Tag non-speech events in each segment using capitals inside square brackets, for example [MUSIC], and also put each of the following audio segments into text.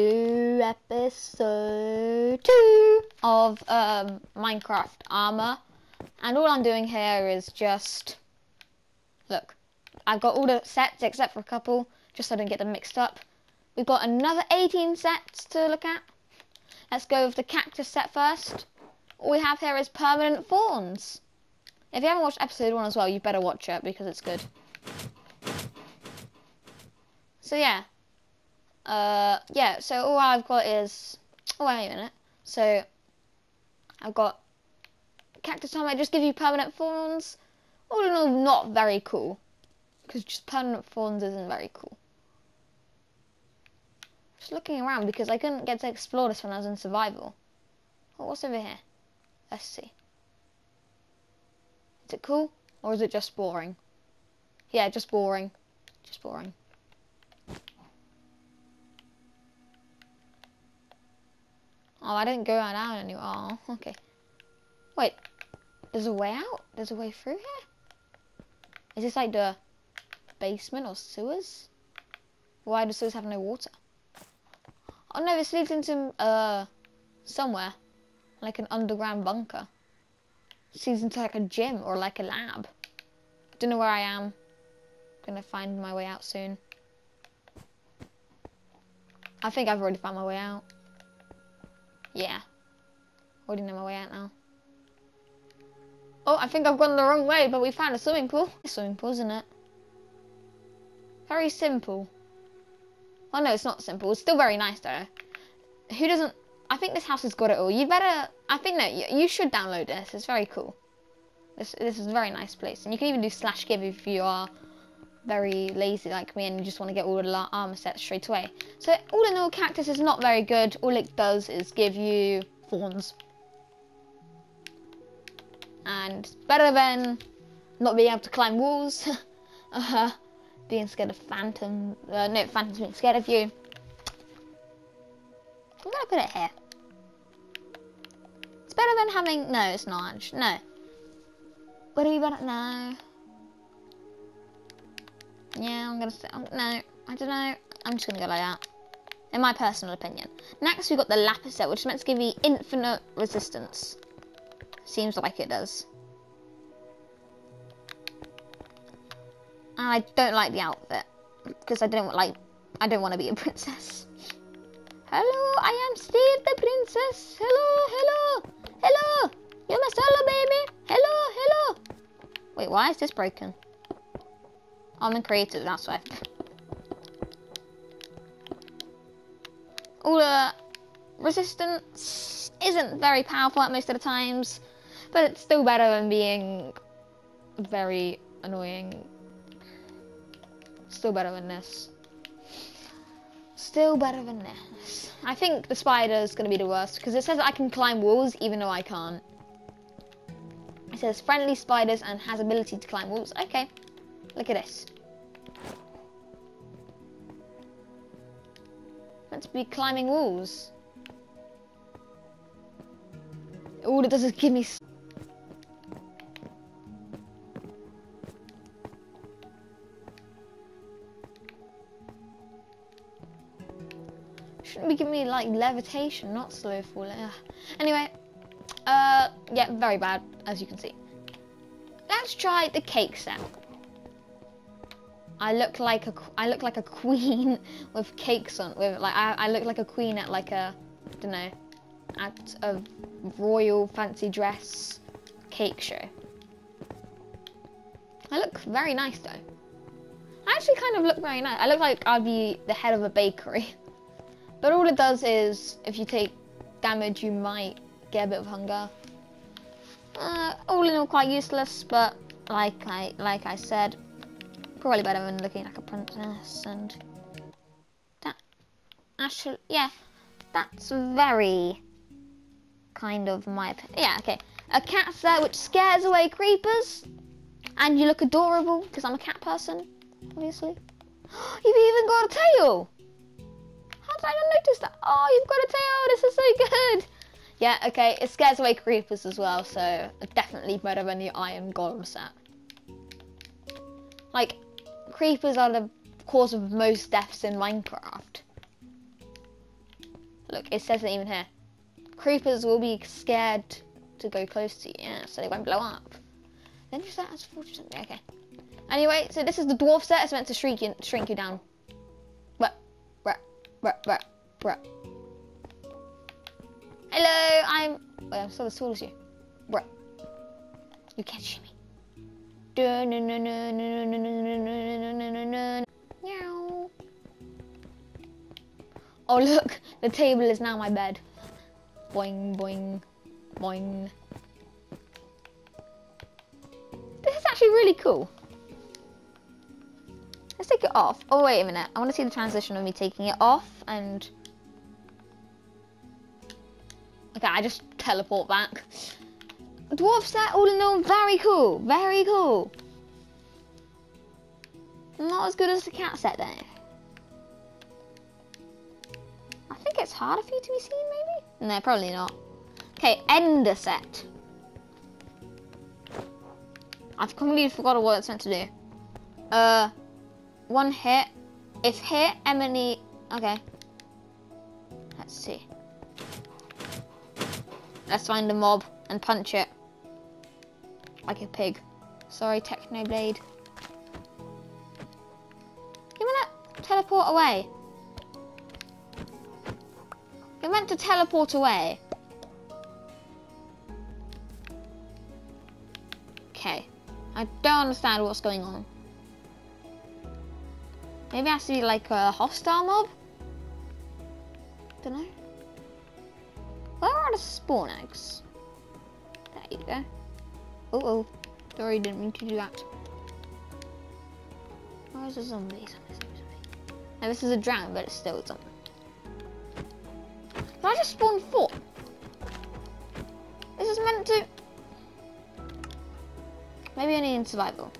to episode two of um, Minecraft Armor, and all I'm doing here is just look. I've got all the sets except for a couple, just so I don't get them mixed up. We've got another 18 sets to look at. Let's go with the cactus set first. All we have here is permanent thorns. If you haven't watched episode one as well, you better watch it because it's good. So yeah, uh, yeah. So all I've got is oh wait a minute. So I've got cactus time. I just give you permanent thorns. All in all, not very cool because just permanent thorns isn't very cool. Just looking around because I couldn't get to explore this when I was in survival. Oh, what's over here? Let's see. Is it cool or is it just boring? Yeah, just boring. Just boring. Oh, I didn't go down anywhere. Oh, okay. Wait, there's a way out? There's a way through here? Is this like the basement or sewers? Why do sewers have no water? Oh no, this leads into, uh, somewhere. Like an underground bunker. This leads into like a gym or like a lab. Don't know where I am. Gonna find my way out soon. I think I've already found my way out. Yeah. Already know my way out now. Oh, I think I've gone the wrong way, but we found a swimming pool. A swimming pool, isn't it? Very simple. Oh no, it's not simple. It's still very nice, though. Who doesn't... I think this house has got it all. You better... I think that you, you should download this. It's very cool. This, this is a very nice place. And you can even do slash give if you are very lazy like me and you just want to get all the armor sets straight away. So all in all, Cactus is not very good. All it does is give you thorns. And better than not being able to climb walls. [LAUGHS] uh, being scared of phantom. Uh, no, phantoms being scared of you. I'm gonna put it here. It's better than having... No, it's not. No. What are you better... No. Yeah, I'm gonna say, um, no, I don't know. I'm just gonna go like that. In my personal opinion. Next, we've got the Lapis set, which is meant to give you infinite resistance. Seems like it does. And I don't like the outfit because I don't like. I don't want to be a [LAUGHS] princess. Hello, I am Steve the princess. Hello, hello, hello. You must hello, baby. Hello, hello. Wait, why is this broken? I'm in creative, that's why. All the resistance isn't very powerful at most of the times, but it's still better than being very annoying. Still better than this. Still better than this. I think the spider is going to be the worst because it says I can climb walls even though I can't. It says friendly spiders and has ability to climb walls. Okay. Look at this. To be climbing walls. All it does is give me... Shouldn't be giving me, like, levitation, not slow falling. Ugh. Anyway, uh, yeah, very bad, as you can see. Let's try the cake set. I look like a I look like a queen [LAUGHS] with cakes on with like I, I look like a queen at like a I don't know at a royal fancy dress cake show. I look very nice though. I actually kind of look very nice. I look like I'd be the head of a bakery. [LAUGHS] But all it does is if you take damage you might get a bit of hunger. Uh, all in all quite useless but like I like I said Probably better than looking like a princess and that actually yeah that's very kind of my yeah okay. A cat there which scares away creepers and you look adorable because I'm a cat person obviously. [GASPS] You've even got a tail! How did I not notice that? Oh you've got a tail! This is so good! Yeah okay it scares away creepers as well so definitely better than the iron golem set. Like creepers are the cause of most deaths in Minecraft. Look, it says it even here. Creepers will be scared to go close to you, yeah, so they won't blow up. Then just that as 40 something, Okay. Anyway, so this is the dwarf set. It's meant to shrink you, shrink you down. Bruh, bruh, bruh, bruh. Hello, I'm. Wait, I'm still as tall as you. Bruh. You can't see me. Oh look, the table is now my bed. Boing, boing, boing. This is actually really cool. Let's take it off. Oh, wait a minute. I want to see the transition of me taking it off and... Okay, I just teleport back. Dwarf set, all in all, very cool. Very cool. Not as good as the cat set, though. I think it's harder for you to be seen, maybe? No, probably not. Okay, ender set. I've completely forgotten what it's meant to do. Uh, one hit. If hit, Emily. Okay. Let's see. Let's find a mob and punch it. Like a pig. Sorry, Technoblade. You wanna teleport away? You're meant to teleport away. Okay. I don't understand what's going on. Maybe to be like a hostile mob? Don't know. Where are the spawn eggs? There you go. Oh oh. Sorry, didn't mean to do that. Where's the zombie? zombie, zombie, zombie. Now this is a drown, but it's still a zombie. Did I just spawn four? This is meant to... Maybe only in survival.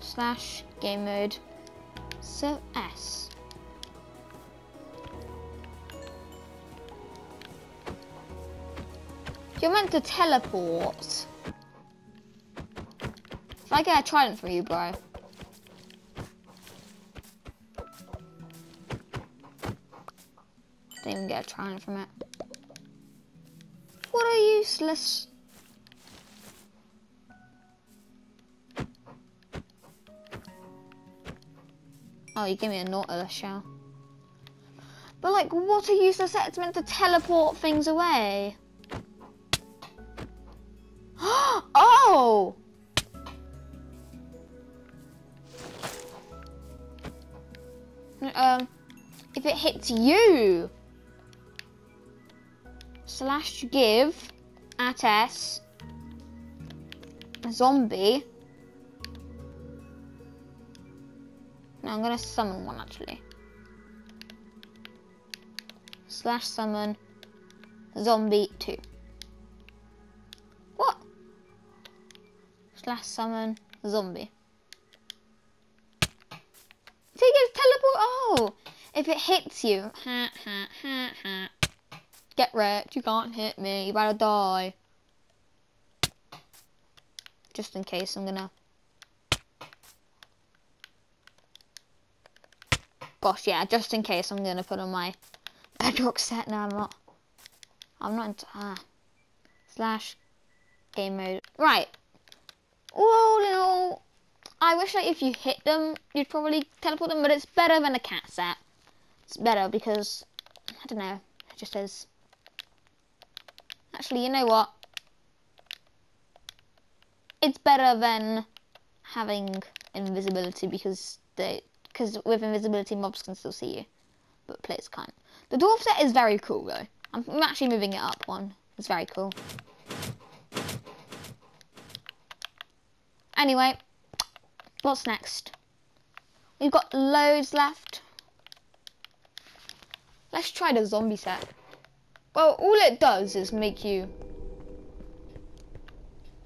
Slash game mode. So S. You're meant to teleport. If I get a trident for you, bro. Didn't even get a trident from it. What a useless Oh, you give me a Nautilus shell. But like, what a useless set. It's meant to teleport things away. Hits you, slash give at S zombie No, I'm gonna summon one actually. Slash summon zombie 2. What? Slash summon zombie. So you teleport. Oh, if it hits you, ha ha ha ha. Get wrecked. You can't hit me. You better die. Just in case, I'm gonna Gosh, yeah, just in case I'm gonna put on my bedrock set. No, I'm not. I'm not into, ah. Slash game mode. Right. Well, you know, I wish that if you hit them, you'd probably teleport them, but it's better than a cat set. It's better because, I don't know, it just is. Actually, you know what? It's better than having invisibility because they because with invisibility mobs can still see you, but players can't. The dwarf set is very cool though. I'm, I'm actually moving it up one. It's very cool. Anyway, what's next? We've got loads left. Let's try the zombie set. Well, all it does is make you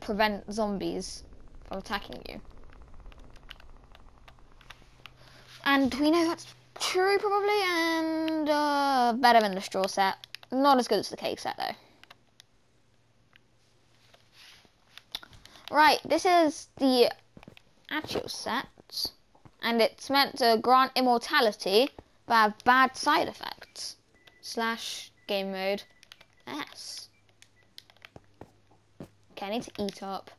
prevent zombies from attacking you. And we know that's true probably, and uh, better than the straw set. Not as good as the cake set though. Right, this is the actual set, and it's meant to grant immortality bad side effects. Slash game mode S. Okay, I need to eat up.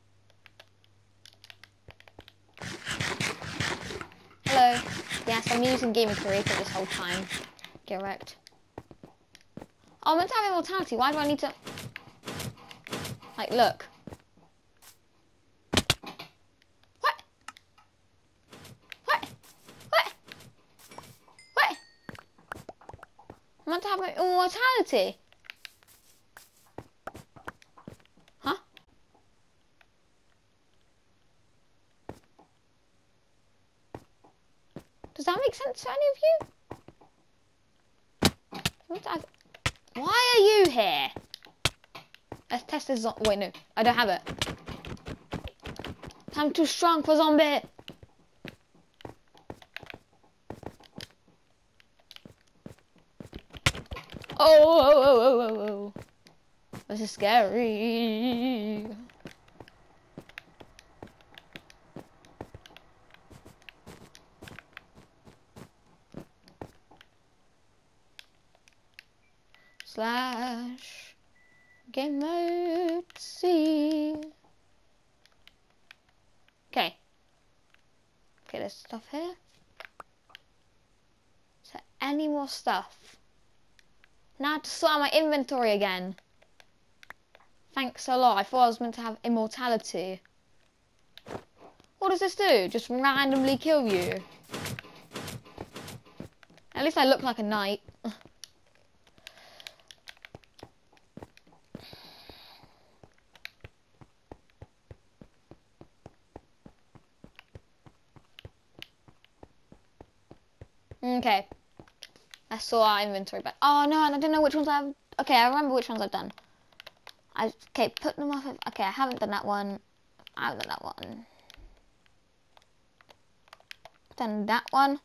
Hello. Yes, I'm using Gamer Creator this whole time. Get wrecked. Oh, I'm meant to have immortality. Why do I need to... Like, look. What? What? What? What? I'm meant to have immortality. Huh? Does that make sense to any of you? Why are you here? Let's test this. Wait, no, I don't have it. I'm too strong for zombie. Oh, oh, oh, oh. This is scary. Slash game mode C. Okay. Okay, there's stuff here. Is there any more stuff? Now I have to sort out my inventory again. Thanks a lot. I thought I was meant to have immortality. What does this do? Just randomly kill you? At least I look like a knight. [LAUGHS] Okay. I saw our inventory back. Oh no, and I don't know which ones I've. Okay, I remember which ones I've done. I okay, put them off. Of, okay, I haven't done that one. I haven't done that one. Done that one.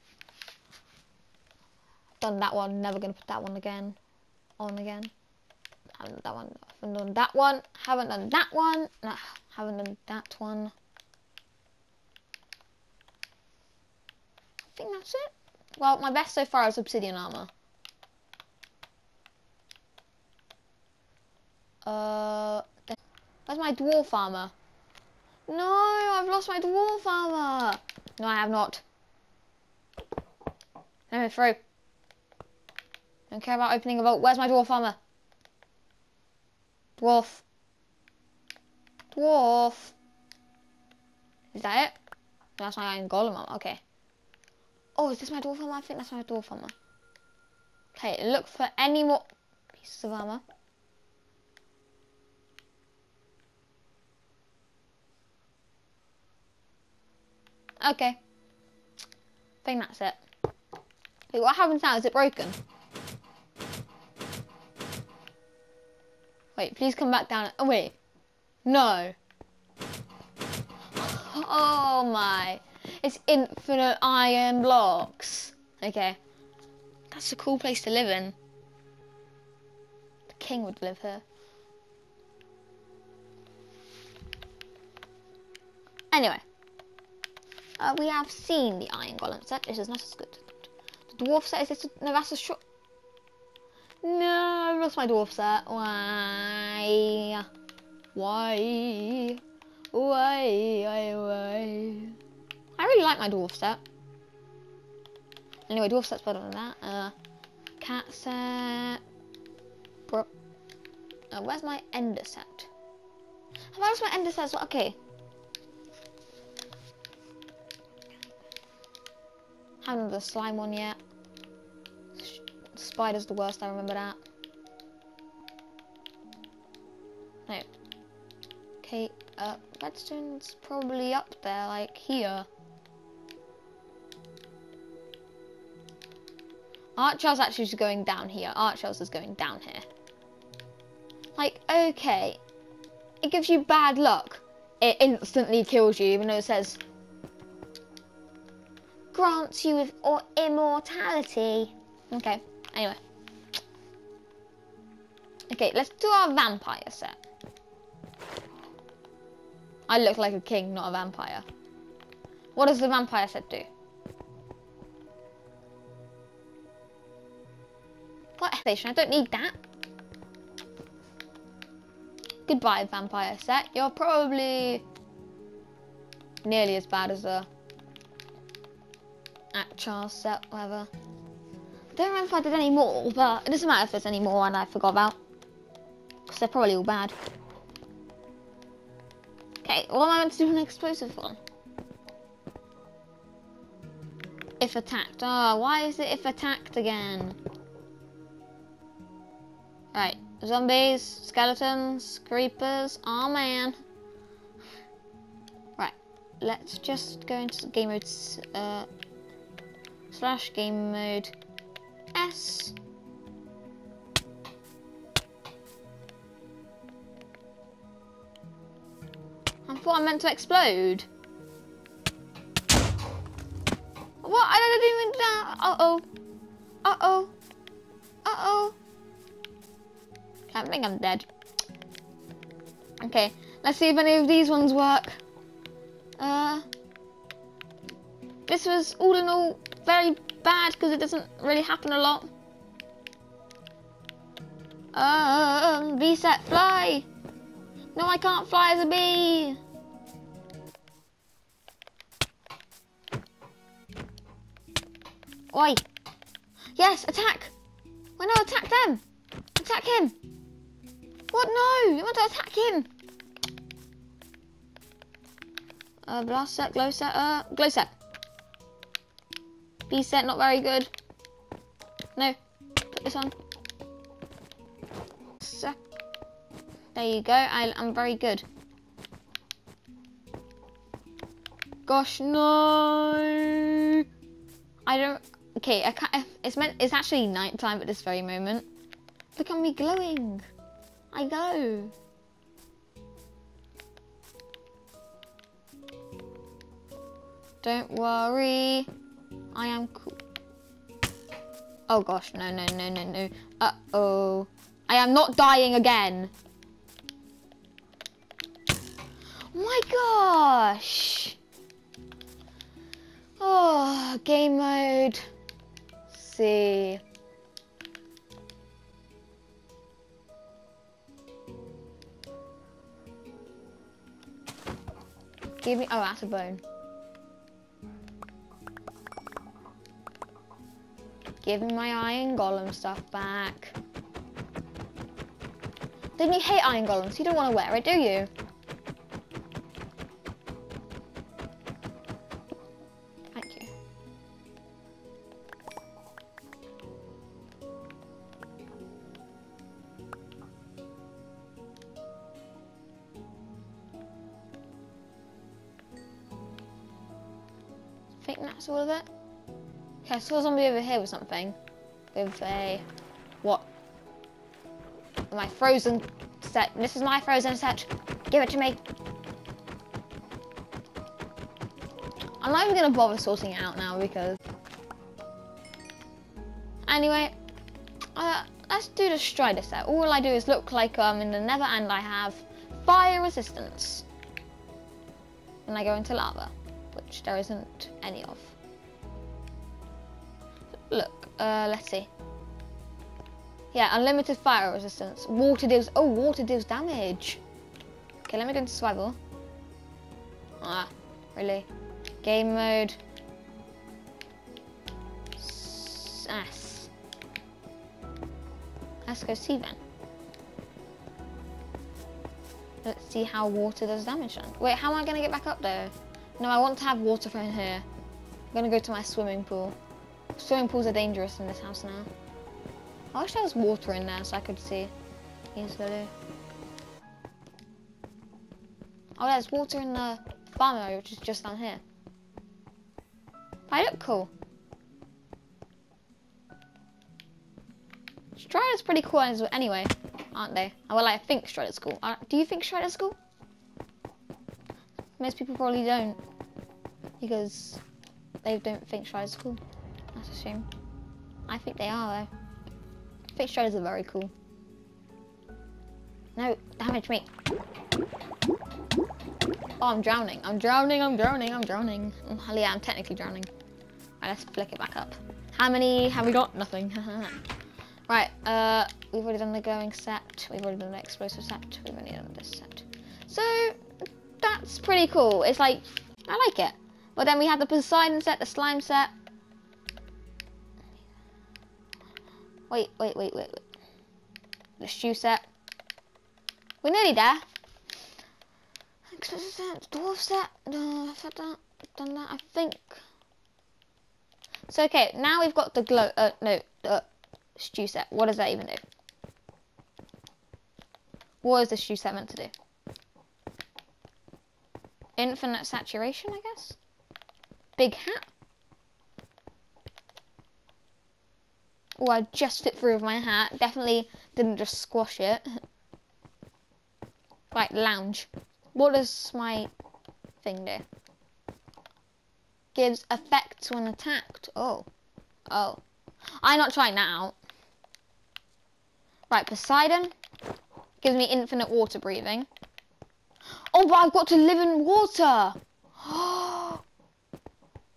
Done that one. Never gonna put that one again. On again. Haven't done that one. Haven't done that one. Haven't done that one. No, haven't done that one. I think that's it. Well, my best so far is obsidian armor. Uh, where's my dwarf armor? No, I've lost my dwarf armor. No, I have not. Let me through. Don't care about opening a vault. Where's my dwarf armor? Dwarf. Dwarf. Is that it? That's my iron golem armor. Okay. Oh, is this my dwarf armor? I think that's my dwarf armor. Okay, look for any more pieces of armor. Okay. I think that's it. Wait, what happens now? Is it broken? Wait, please come back down. Oh, wait. No. [GASPS] Oh my. It's infinite iron blocks. Okay. That's a cool place to live in. The king would live here. Anyway. Uh, we have seen the iron golem set. This is not as good. The dwarf set is this. No, that's a short. No, I lost my dwarf set. Why? Why? Why? Why? Why? I really like my dwarf set. Anyway, dwarf set's better than that. Uh, cat set. Bro. Uh, where's my ender set? Lost my ender set? Okay. Haven't done the slime one yet. Spider's the worst, I remember that. No. Okay, uh, redstone's probably up there, like here. Archels actually is going down here. Archels is going down here. Like, okay. It gives you bad luck. It instantly kills you, even though it says grants you with or immortality. Okay, anyway. Okay, let's do our vampire set. I look like a king, not a vampire. What does the vampire set do? Station? I don't need that. Goodbye, vampire set. You're probably nearly as bad as a at Charles set, whatever. I don't remember if I did any more, but it doesn't matter if there's any more and I forgot about. Because they're probably all bad. Okay, what am I meant to do an explosive one? If attacked. Oh, why is it if attacked again? Right, zombies, skeletons, creepers. Oh man. Right, let's just go into game mode uh, slash game mode S. I thought I meant to explode. What? I didn't even. Uh oh. Uh oh. Uh oh. I think I'm dead. Okay, let's see if any of these ones work. Uh, this was all in all very bad because it doesn't really happen a lot. Um, bee set fly. No, I can't fly as a bee. Oi. Yes, attack. Why not attack them? Attack him. What? No, you want to attack him. Uh, blast set, glow set, uh, glow set. B set, not very good. No, put this on. Sec. There you go, I, I'm very good. Gosh, no. I don't, okay, I can't, it's meant, it's actually nighttime at this very moment. Look at me glowing. I go. Don't worry. I am cool. Oh gosh, no, no, no, no, no. Uh-oh. I am not dying again. My gosh. Oh, game mode. see. Give me, oh, that's a bone. Give me my iron golem stuff back. Then you hate iron golems, you don't want to wear it, do you? You. Saw zombie over here with something. With a... What? My frozen set. This is my frozen set. Give it to me. I'm not even going to bother sorting it out now because... Anyway, uh, let's do the Strider set. All I do is look like um, in the Nether and I have fire resistance. And I go into lava, which there isn't any of. Look, uh, let's see. Yeah, unlimited fire resistance. Water deals, oh, water deals damage. Okay, let me go into survival. Ah, really? Game mode. S. Let's go see then. Let's see how water does damage then. Wait, how am I going to get back up there? No, I want to have water from here. I'm going to go to my swimming pool. Swimming pools are dangerous in this house now. I wish there was water in there so I could see easily. Oh, there's water in the farm area, which is just down here. I look cool. Strider's pretty cool anyway, aren't they? Oh, well, I think Strider's cool. Uh, do you think Strider's cool? Most people probably don't. Because they don't think Strider's cool. That's a shame. I think they are, though. I think Striders are very cool. No, damage me. Oh, I'm drowning. I'm drowning, I'm drowning, I'm drowning. Oh, yeah, I'm technically drowning. Alright, let's flick it back up. How many have we got? Nothing. [LAUGHS] Right, uh, we've already done the going set. We've already done the explosive set. We've only done this set. So, that's pretty cool. It's like, I like it. But then we have the Poseidon set, the slime set. Wait, wait, wait, wait, wait. The shoe set. We're nearly there. Explosive set, dwarf set. Uh, I've that, done that, I think. So, okay, now we've got the glow, uh, no, the stew set. What does that even do? What is the stew set meant to do? Infinite saturation, I guess? Big hat? Oh, I just fit through with my hat. Definitely didn't just squash it. right, lounge. What does my thing do? Gives effects when attacked. Oh. Oh. I'm not trying that out. Right, Poseidon. Gives me infinite water breathing. Oh, but I've got to live in water. [GASPS]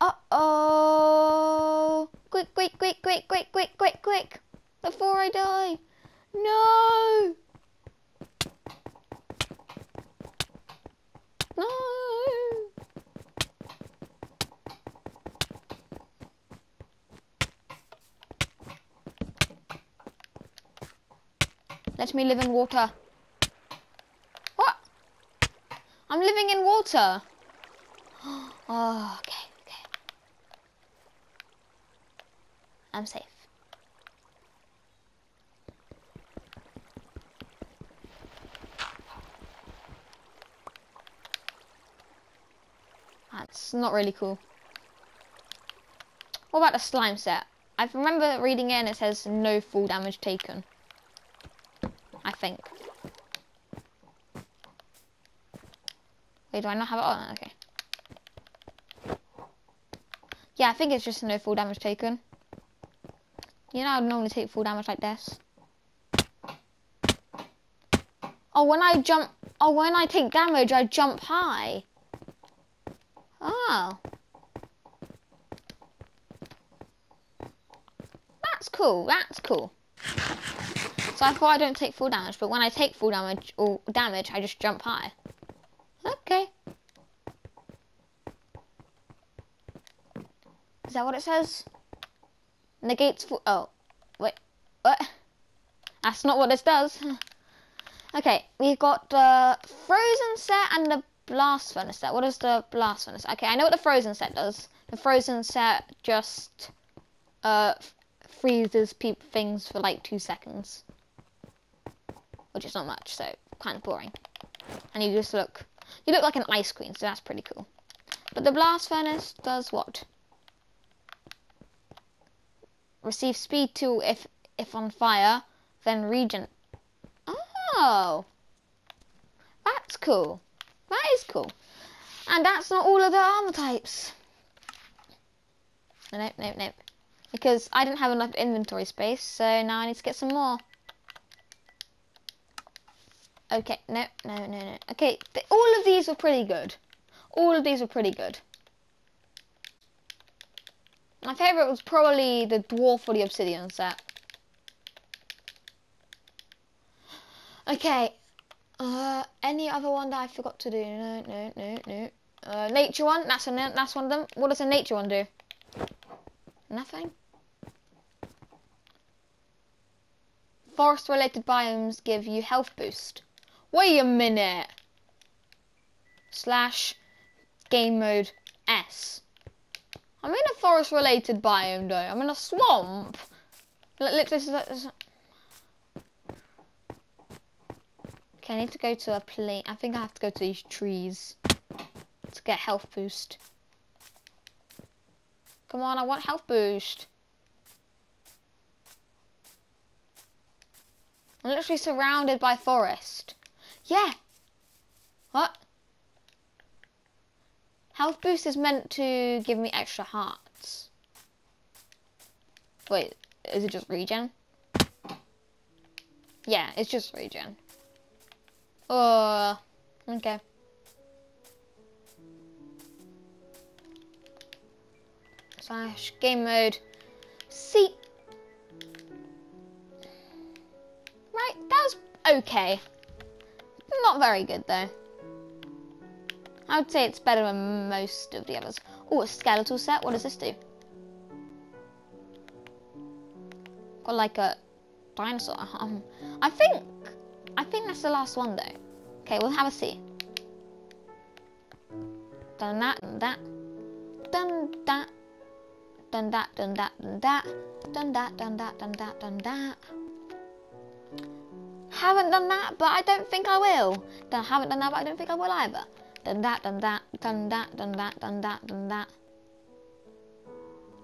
Uh-oh. Quick, quick, quick, quick, quick, quick, quick, quick. Before I die. No. No. Let me live in water. What? I'm living in water. Oh, [GASPS] okay. I'm safe. That's not really cool. What about the slime set? I remember reading it and it says no full damage taken. I think. Wait, do I not have it on? Okay. Yeah, I think it's just no full damage taken. You know, I'd normally take full damage like this. Oh, when I jump... Oh, when I take damage, I jump high. Oh. That's cool, that's cool. So I thought I don't take full damage, but when I take full damage or damage, I just jump high. Okay. Is that what it says? Negates full. Oh, wait. What? That's not what this does. [LAUGHS] okay, we've got the frozen set and the blast furnace set. What is the blast furnace? Okay, I know what the frozen set does. The frozen set just uh freezes peep things for like two seconds which is not much, so kind of boring. And you just look, you look like an ice queen, so that's pretty cool. But the blast furnace does what? Receive speed 2 if, if on fire, then regen. Oh! That's cool. That is cool. And that's not all of the armor types. Nope, nope, nope. Because I didn't have enough inventory space, so now I need to get some more. Okay, no, no, no, no. Okay, all of these were pretty good. All of these were pretty good. My favourite was probably the Dwarf or the Obsidian set. Okay, uh, any other one that I forgot to do? No, no, no, no. Uh, nature one, that's, a, that's one of them. What does a nature one do? Nothing. Forest related biomes give you health boost. Wait a minute. Slash game mode S. I'm in a forest related biome though. I'm in a swamp. Look, this is, Okay, I need to go to a plane. I think I have to go to these trees to get health boost. Come on, I want health boost. I'm literally surrounded by forest. Yeah. What? Health boost is meant to give me extra hearts. Wait, is it just regen? Yeah, it's just regen. Oh, okay. Slash game mode. See. Right, that was okay. Not very good though. I would say it's better than most of the others. Oh, a skeletal set. What does this do? Got like a dinosaur. [LAUGHS] Um, I think, I think that's the last one though. Okay, we'll have a see. Done that, done that, done that, done that, done that, done that, done that, done that, done that, done that. Haven't done that, but I don't think I will. Haven't done that, but I don't think I will either. Done that, done that, done that, done that, done that, done that.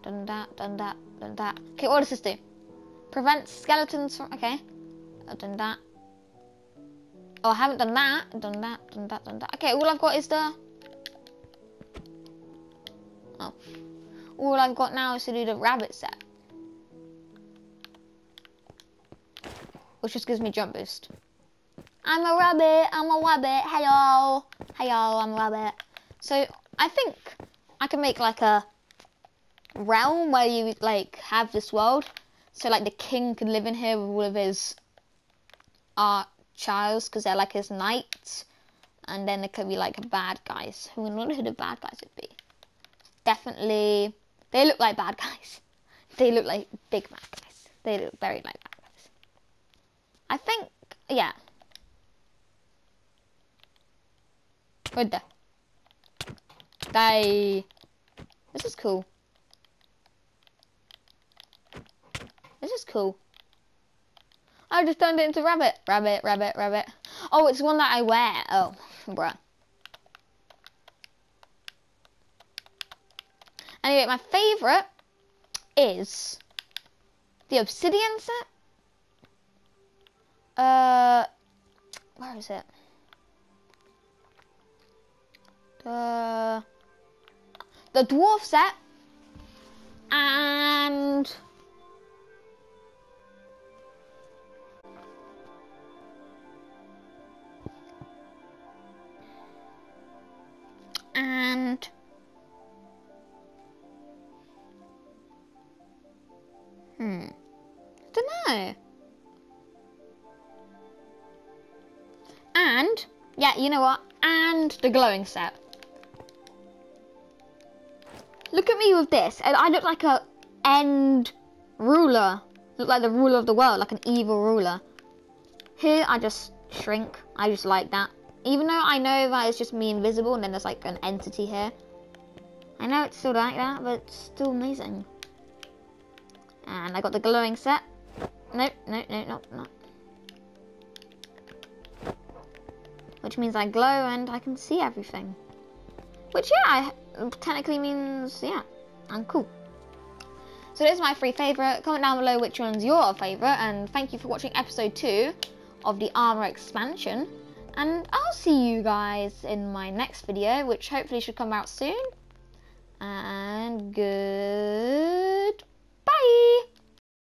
Done that, done that, done that. Okay, what does this do? Prevents skeletons from. Okay. Uh, I've done that. Oh, I haven't done that. Done that, done that, done that. Okay, all I've got is the. Oh. All I've got now is to do the rabbit set. Which just gives me jump boost. I'm a rabbit, I'm a rabbit, hello. Hello, I'm a rabbit. So, I think I can make like a realm where you like have this world. So like the king could live in here with all of his uh, art childs because they're like his knights. And then there could be like bad guys. Who I wonder who the bad guys would be. Definitely they look like bad guys. [LAUGHS] They look like big bad guys. They look very like bad guys. I think yeah. What the? They This is cool. This is cool. I just turned it into rabbit. Rabbit, rabbit, rabbit. Oh, it's one that I wear. Oh, bruh. Anyway, my favourite is the obsidian set. Uh, where is it? The the dwarf set and and hmm. Don't know and yeah you know what? And the glowing set look at me with this and I look like a end ruler look like the ruler of the world like an evil ruler here I just shrink I just like that even though I know that it's just me invisible and then there's like an entity here. I know it's still like that, but it's still amazing. And I got the glowing set. Nope, nope, nope, nope, nope. Which means I glow and I can see everything. Which, yeah, I, Mm, technically means, yeah, I'm cool. So those are my three favourite. Comment down below which one's your favourite. And thank you for watching episode 2 of the armor expansion. And I'll see you guys in my next video, which hopefully should come out soon. And good.